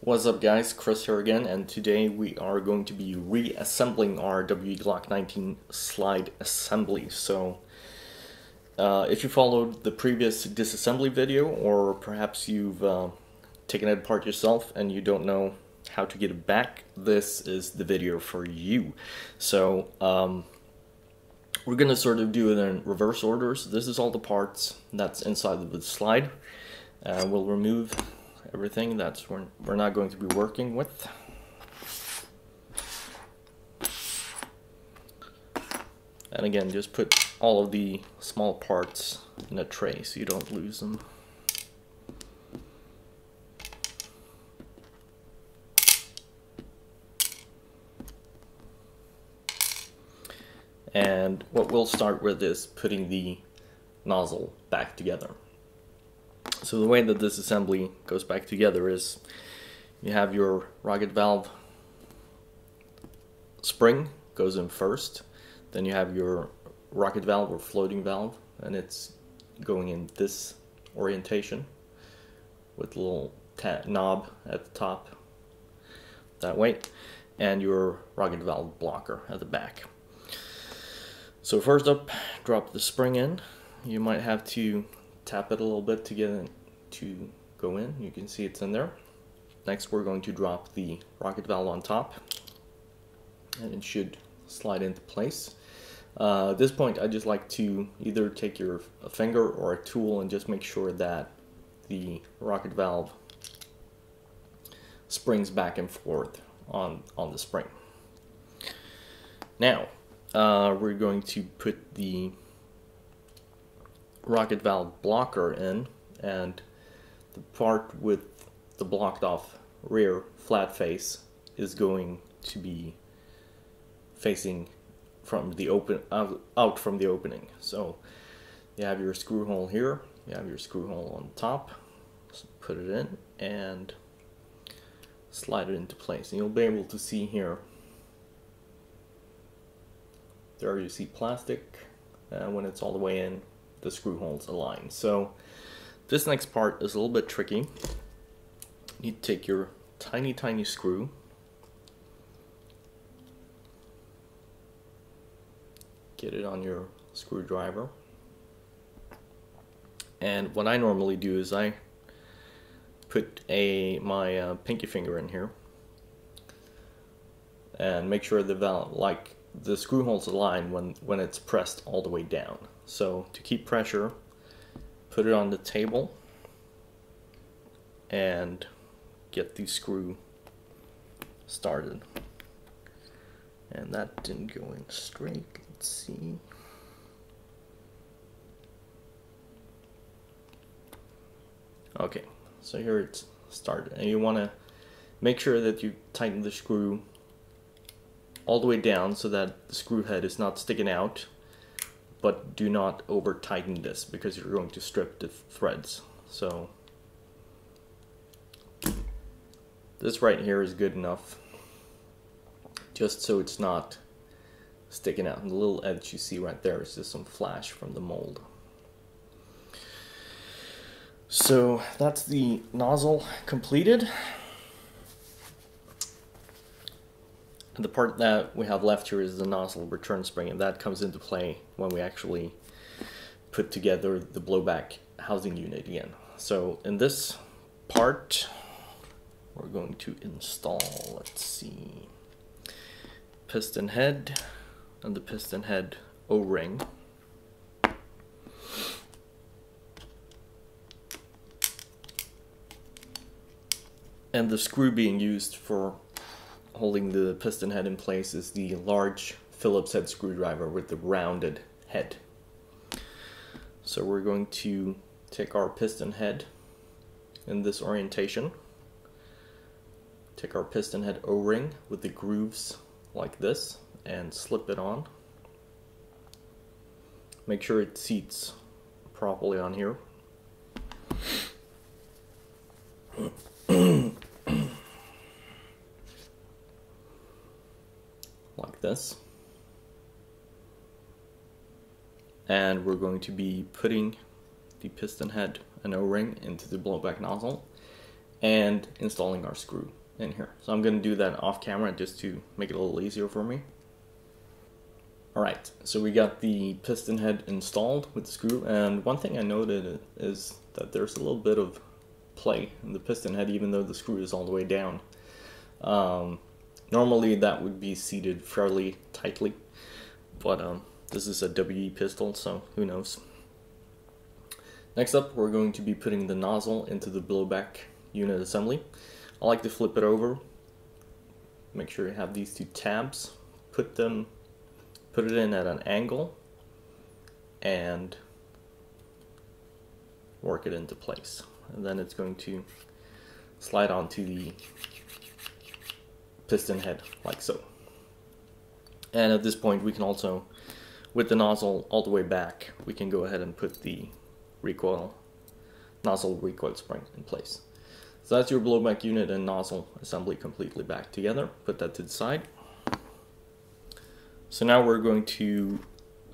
What's up guys, Chris here again, and today we are going to be reassembling our WE Glock 19 slide assembly. So, uh, if you followed the previous disassembly video, or perhaps you've uh, taken it apart yourself and you don't know how to get it back, this is the video for you. So, um, we're going to sort of do it in reverse order. So This is all the parts that's inside of the slide. Uh, we'll remove everything that's we're, we're not going to be working with. And again, just put all of the small parts in a tray so you don't lose them. And what we'll start with is putting the nozzle back together. So the way that this assembly goes back together is you have your rocket valve spring goes in first, then you have your rocket valve or floating valve and it's going in this orientation with a little knob at the top that way and your rocket valve blocker at the back. So first up, drop the spring in. You might have to tap it a little bit to get to go in. You can see it's in there. Next we're going to drop the rocket valve on top and it should slide into place. Uh, at this point I just like to either take your finger or a tool and just make sure that the rocket valve springs back and forth on, on the spring. Now uh, we're going to put the rocket valve blocker in and the part with the blocked off rear flat face is going to be facing from the open out, out from the opening so you have your screw hole here you have your screw hole on top so put it in and slide it into place and you'll be able to see here there you see plastic and when it's all the way in the screw holes align. So this next part is a little bit tricky. You need to take your tiny, tiny screw get it on your screwdriver. And what I normally do is I put a my uh, pinky finger in here and make sure the valve like the screw holes align when when it's pressed all the way down. So to keep pressure, put it on the table and get the screw started. And that didn't go in straight. Let's see. Okay, so here it's started. And you want to make sure that you tighten the screw all the way down so that the screw head is not sticking out but do not over tighten this because you're going to strip the threads. So this right here is good enough just so it's not sticking out. And the little edge you see right there is just some flash from the mold. So that's the nozzle completed. The part that we have left here is the nozzle return spring and that comes into play when we actually put together the blowback housing unit again. So in this part we're going to install, let's see, piston head and the piston head O-ring. And the screw being used for holding the piston head in place is the large Phillips head screwdriver with the rounded head. So we're going to take our piston head in this orientation, take our piston head O-ring with the grooves like this and slip it on. Make sure it seats properly on here. This. And we're going to be putting the piston head and O-ring into the blowback nozzle and installing our screw in here. So I'm going to do that off camera just to make it a little easier for me. Alright, so we got the piston head installed with the screw, and one thing I noted is that there's a little bit of play in the piston head even though the screw is all the way down. Um, normally that would be seated fairly tightly, but um, this is a WE pistol, so who knows. Next up, we're going to be putting the nozzle into the blowback unit assembly. I like to flip it over. Make sure you have these two tabs. Put them, put it in at an angle, and work it into place. And then it's going to slide onto the piston head like so. And at this point we can also, with the nozzle all the way back, we can go ahead and put the recoil, nozzle recoil spring in place. So that's your blowback unit and nozzle assembly completely back together. Put that to the side. So now we're going to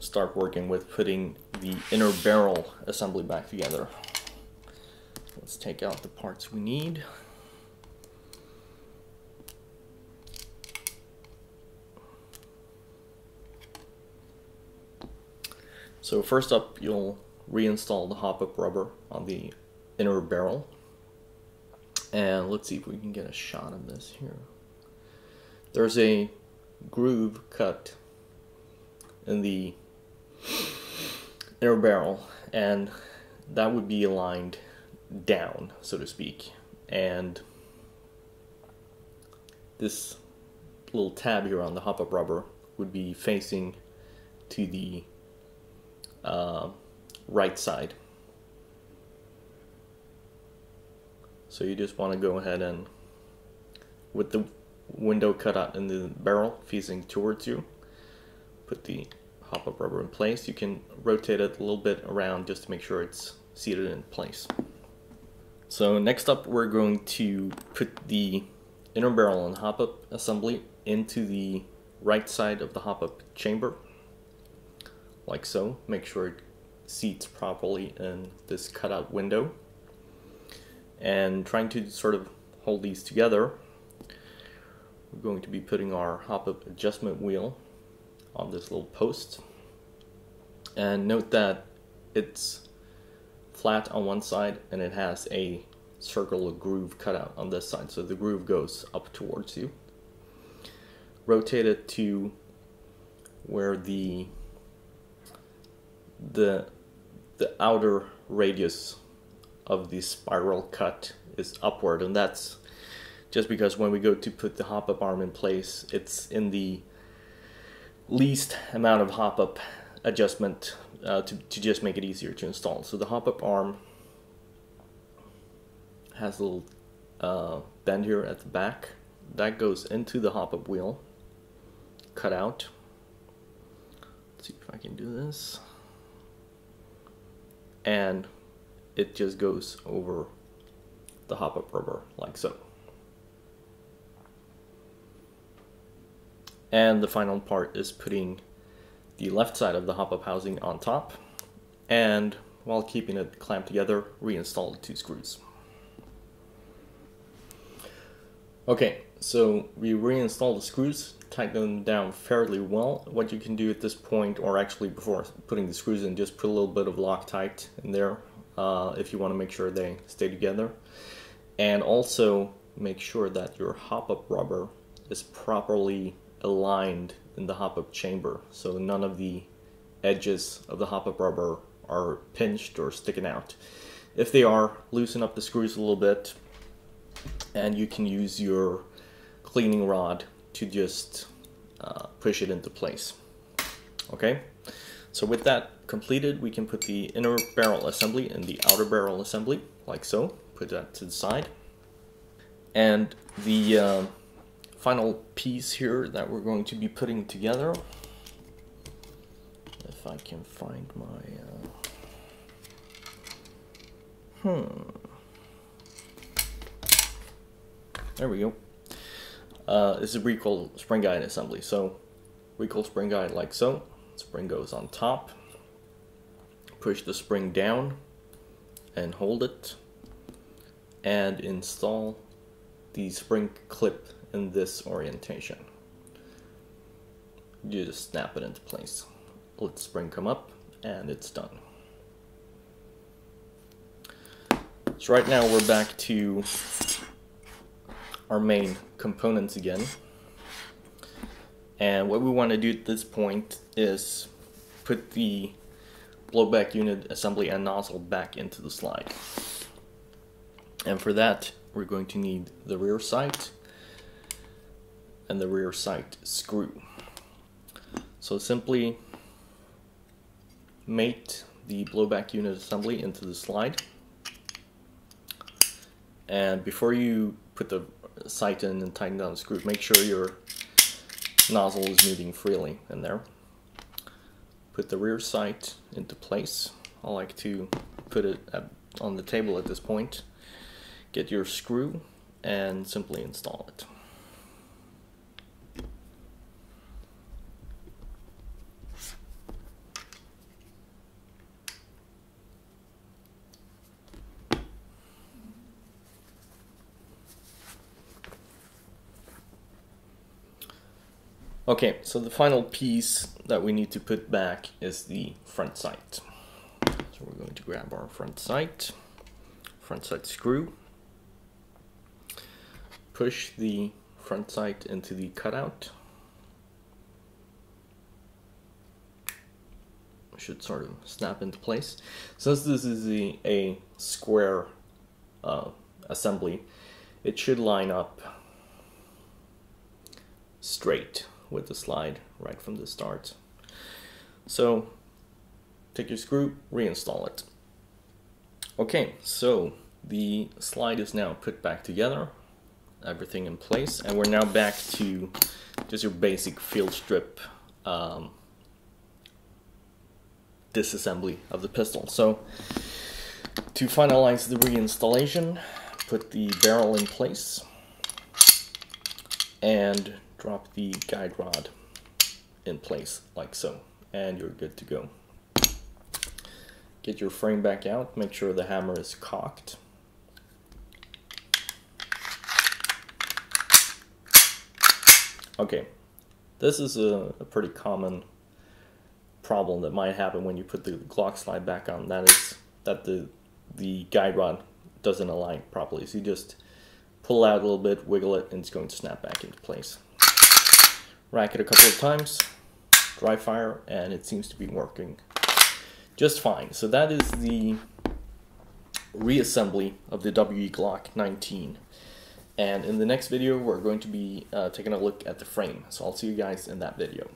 start working with putting the inner barrel assembly back together. Let's take out the parts we need. So first up, you'll reinstall the hop-up rubber on the inner barrel. And let's see if we can get a shot of this here. There's a groove cut in the inner barrel and that would be aligned down, so to speak. And this little tab here on the hop-up rubber would be facing to the uh, right side. So you just want to go ahead and, with the window cut out in the barrel facing towards you, put the hop-up rubber in place. You can rotate it a little bit around just to make sure it's seated in place. So next up we're going to put the inner barrel and hop-up assembly into the right side of the hop-up chamber like so. Make sure it seats properly in this cutout window. And trying to sort of hold these together, we're going to be putting our hop-up adjustment wheel on this little post. And note that it's flat on one side and it has a circular groove cutout on this side. So the groove goes up towards you. Rotate it to where the the the outer radius of the spiral cut is upward and that's just because when we go to put the hop-up arm in place it's in the least amount of hop-up adjustment uh, to, to just make it easier to install. So the hop-up arm has a little uh, bend here at the back that goes into the hop-up wheel cut out. Let's see if I can do this and it just goes over the hop-up rubber like so. And the final part is putting the left side of the hop-up housing on top and while keeping it clamped together, reinstall the two screws. Okay, so we reinstall the screws, tighten them down fairly well. What you can do at this point, or actually before putting the screws in, just put a little bit of Loctite in there uh, if you want to make sure they stay together. And also make sure that your hop-up rubber is properly aligned in the hop-up chamber so none of the edges of the hop-up rubber are pinched or sticking out. If they are, loosen up the screws a little bit, and you can use your cleaning rod to just uh, push it into place. Okay, so with that completed, we can put the inner barrel assembly and the outer barrel assembly, like so. Put that to the side. And the uh, final piece here that we're going to be putting together, if I can find my... Uh, hmm... There we go. Uh, this is recoil spring guide assembly. So recoil spring guide like so. Spring goes on top. Push the spring down and hold it. and install the spring clip in this orientation. You just snap it into place. Let the spring come up and it's done. So right now we're back to our main components again. And what we want to do at this point is put the blowback unit assembly and nozzle back into the slide. And for that, we're going to need the rear sight and the rear sight screw. So simply mate the blowback unit assembly into the slide. And before you put the sight in and tighten down the screw, make sure your nozzle is moving freely in there. Put the rear sight into place. I like to put it on the table at this point. Get your screw and simply install it. Okay, so the final piece that we need to put back is the front sight. So we're going to grab our front sight, front sight screw, push the front sight into the cutout. Should sort of snap into place. Since this is a, a square uh, assembly, it should line up straight with the slide right from the start. So take your screw, reinstall it. Okay, so the slide is now put back together, everything in place, and we're now back to just your basic field strip um, disassembly of the pistol. So to finalize the reinstallation, put the barrel in place and drop the guide rod in place like so and you're good to go. Get your frame back out, make sure the hammer is cocked. Okay, this is a, a, pretty common problem that might happen when you put the Glock slide back on. That is that the the guide rod doesn't align properly. So you just pull out a little bit, wiggle it, and it's going to snap back into place rack it a couple of times, dry fire, and it seems to be working just fine. So that is the reassembly of the WE Glock 19. And in the next video, we're going to be uh, taking a look at the frame. So I'll see you guys in that video.